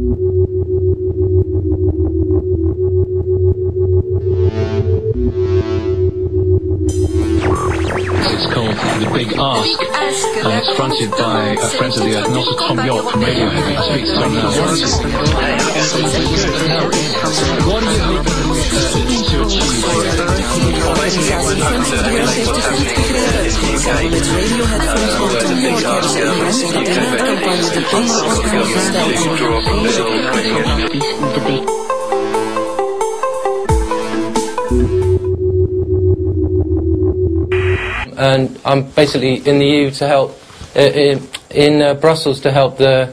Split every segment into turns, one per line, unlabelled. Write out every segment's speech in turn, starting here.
It's called The Big Ask, and it's fronted by a friend of the Earth, Nelson Thom Yorke from Radiohead. I speak to Thom now. What are you hoping uh, to achieve here?
And I'm basically in the EU to help uh, in, in uh, Brussels to help the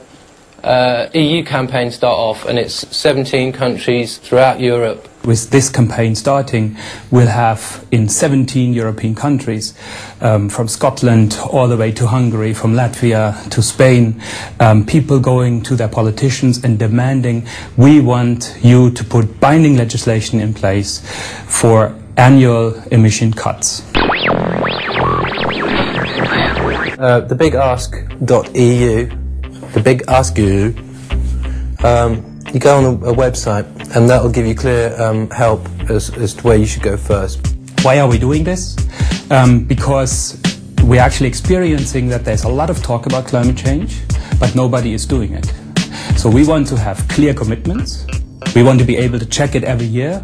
uh, EU campaign start off, and it's 17 countries throughout Europe.
With this campaign starting, we'll have in 17 European countries, um, from Scotland all the way to Hungary, from Latvia to Spain, um, people going to their politicians and demanding, we want you to put binding legislation in place for annual emission cuts.
Uh, thebigask.eu, the Big Ask EU, um, you go on a, a website, and that will give you clear um, help as, as to where you should go first.
Why are we doing this? Um, because we're actually experiencing that there's a lot of talk about climate change, but nobody is doing it. So we want to have clear commitments. We want to be able to check it every year.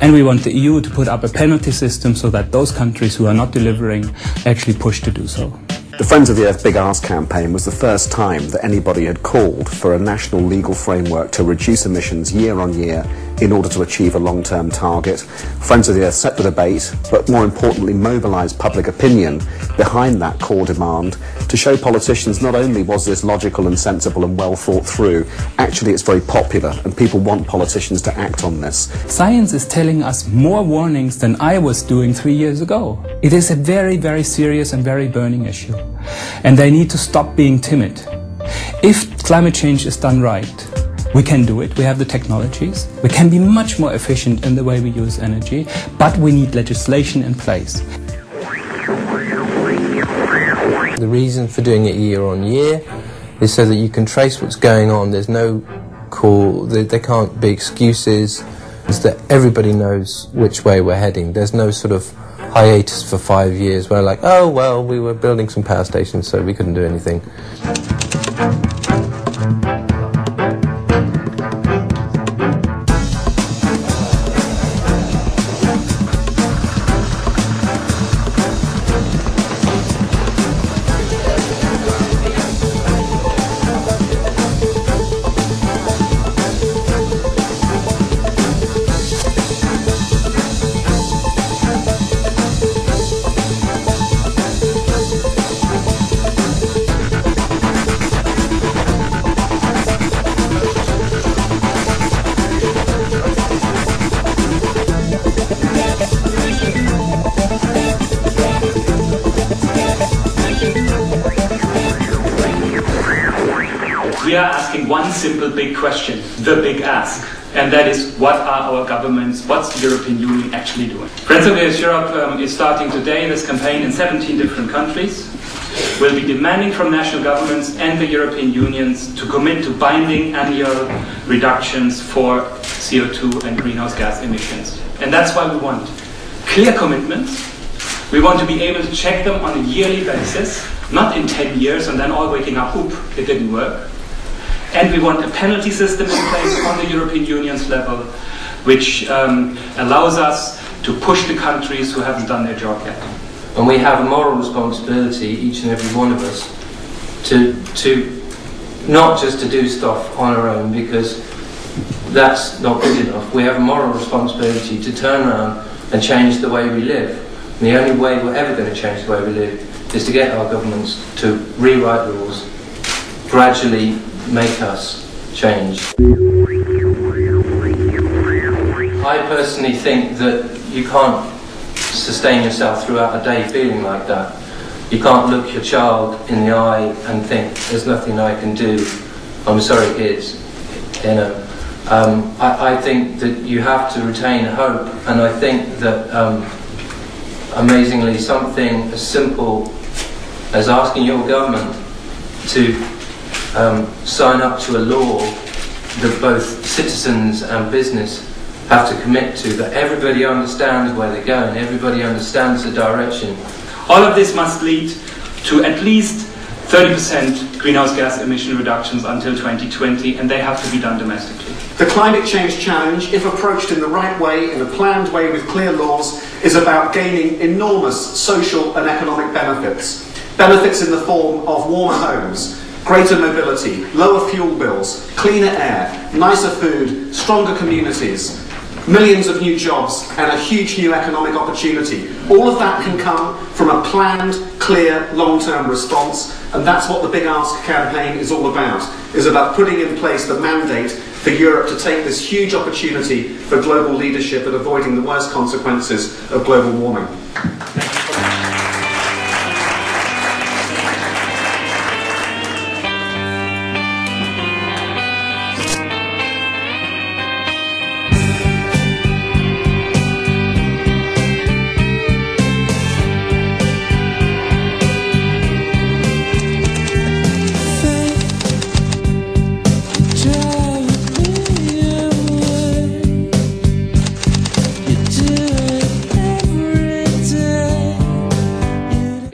And we want the EU to put up a penalty system so that those countries who are not delivering actually push to do so.
The Friends of the Earth Big Ask campaign was the first time that anybody had called for a national legal framework to reduce emissions year on year in order to achieve a long-term target. Friends of the Earth set the debate, but more importantly mobilised public opinion behind that core demand to show politicians not only was this logical and sensible and well thought through, actually it's very popular and people want politicians to act on this.
Science is telling us more warnings than I was doing three years ago. It is a very, very serious and very burning issue. And they need to stop being timid. If climate change is done right, we can do it. We have the technologies. We can be much more efficient in the way we use energy, but we need legislation in place.
The reason for doing it year on year is so that you can trace what's going on. There's no call, there, there can't be excuses. It's that everybody knows which way we're heading. There's no sort of hiatus for five years where like, oh, well, we were building some power stations so we couldn't do anything.
One simple big question, the big ask, and that is what are our governments, what's the European Union actually doing? Friends of Europe um, is starting today this campaign in 17 different countries. We'll be demanding from national governments and the European unions to commit to binding annual reductions for CO2 and greenhouse gas emissions. And that's why we want clear commitments. We want to be able to check them on a yearly basis, not in 10 years and then all waking up, oop, it didn't work. And we want a penalty system in place on the European Union's level, which um, allows us to push the countries who haven't done their job yet.
And we have a moral responsibility, each and every one of us, to, to not just to do stuff on our own because that's not good enough. We have a moral responsibility to turn around and change the way we live. And the only way we're ever going to change the way we live is to get our governments to rewrite rules, gradually make us change. I personally think that you can't sustain yourself throughout a day feeling like that. You can't look your child in the eye and think, there's nothing I can do. I'm sorry, kids. You know, um, I, I, think that you have to retain hope, and I think that um, amazingly, something as simple as asking your government to um, sign up to a law that both citizens and business have to commit to, that everybody understands where they're going, everybody understands the direction.
All of this must lead to at least 30% greenhouse gas emission reductions until 2020, and they have to be done domestically.
The climate change challenge, if approached in the right way, in a planned way with clear laws, is about gaining enormous social and economic benefits. Benefits in the form of warmer homes, greater mobility, lower fuel bills, cleaner air, nicer food, stronger communities, millions of new jobs, and a huge new economic opportunity. All of that can come from a planned, clear, long-term response, and that's what the Big Ask campaign is all about, is about putting in place the mandate for Europe to take this huge opportunity for global leadership and avoiding the worst consequences of global warming.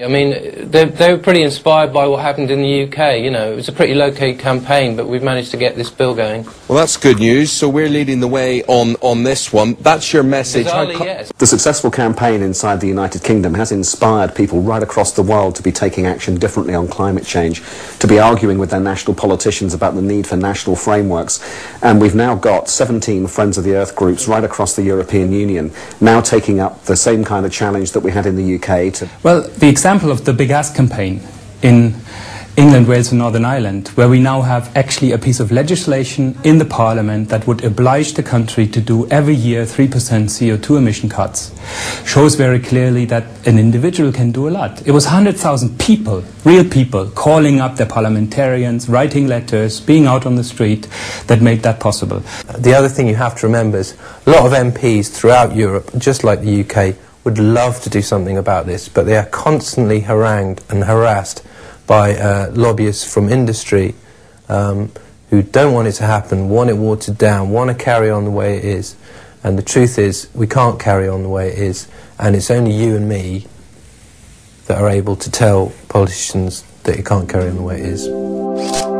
I mean, they, they were pretty inspired by what happened in the UK. You know, it was a pretty low-key campaign, but we've managed to get this bill going.
Well, that's good news. So we're leading the way on, on this one. That's your message.
Bizarrely, yes.
The successful campaign inside the United Kingdom has inspired people right across the world to be taking action differently on climate change, to be arguing with their national politicians about the need for national frameworks. And we've now got 17 Friends of the Earth groups right across the European Union now taking up the same kind of challenge that we had in the UK to
Well, the example of the Big Ask campaign in England, Wales and Northern Ireland, where we now have actually a piece of legislation in the parliament that would oblige the country to do every year 3% CO2 emission cuts, shows very clearly that an individual can do a lot. It was 100,000 people, real people, calling up their parliamentarians, writing letters, being out on the street that made that possible.
The other thing you have to remember is a lot of MPs throughout Europe, just like the UK, would love to do something about this, but they are constantly harangued and harassed by uh, lobbyists from industry um, who don't want it to happen, want it watered down, want to carry on the way it is. And the truth is, we can't carry on the way it is, and it's only you and me that are able to tell politicians that it can't carry on the way it is.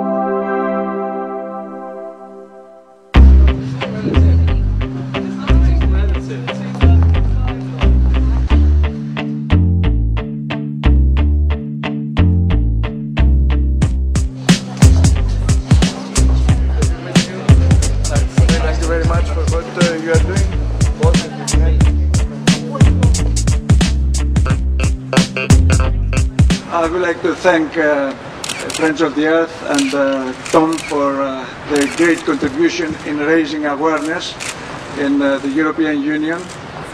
Thank uh, Friends of the Earth and uh, Thom for uh, their great contribution in raising awareness in uh, the European Union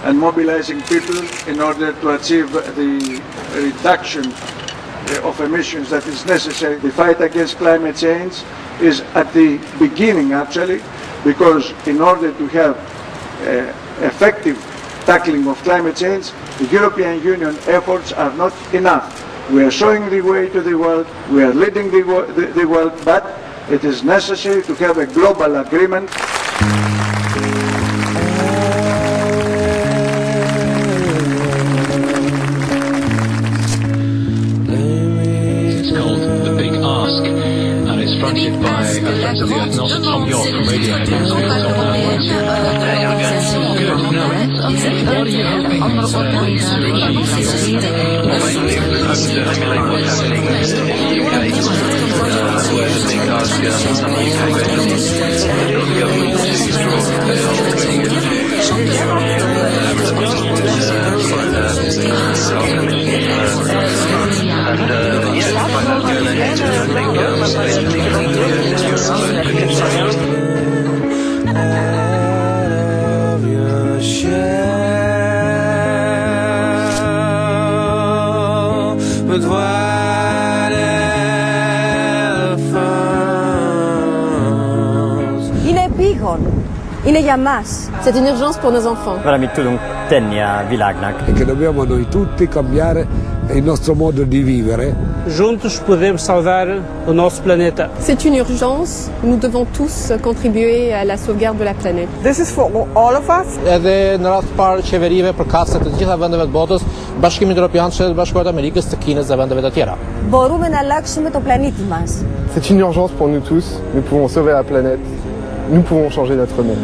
and mobilizing people in order to achieve the reduction uh, of emissions that is necessary. The fight against climate change is at the beginning actually because in order to have uh, effective tackling of climate change, the European Union efforts are not enough. We are showing the way to the world, we are leading the, the, the world, but it is necessary to have a global agreement
fronted by a friend of the Earth, Thom Yorke from Radiohead. Good. What are you hoping leads to to emulate what's um, some UK governments got the government to to uh, ahead and make um, basically Europe a constraint.
Είναι επίγον. Είναι για μας.
C'est une urgence pour nos enfants.
Voilà, Mito, donc
Tenia Vilagnac.
E che dobbiamo noi tutti cambiare il nostro modo di vivere.
Juntos podemos salvar o nosso planeta.
C'est une urgence. Nous devons tous contribuer à la sauvegarde de la planète.
This is for all of us.
Edhe në rast parë qeverive për kasë të gjitha vendeve të botës, Bashkimi Evropian, Shtetet Bashkuara të Amerikës, të Kinës dhe vendeve të tjera.
Μπορούμε να αλλάξουμε το πλανήτη μας.
C'est une urgence pour nous tous. Nous pouvons sauver la planète. Nous pouvons changer notre monde.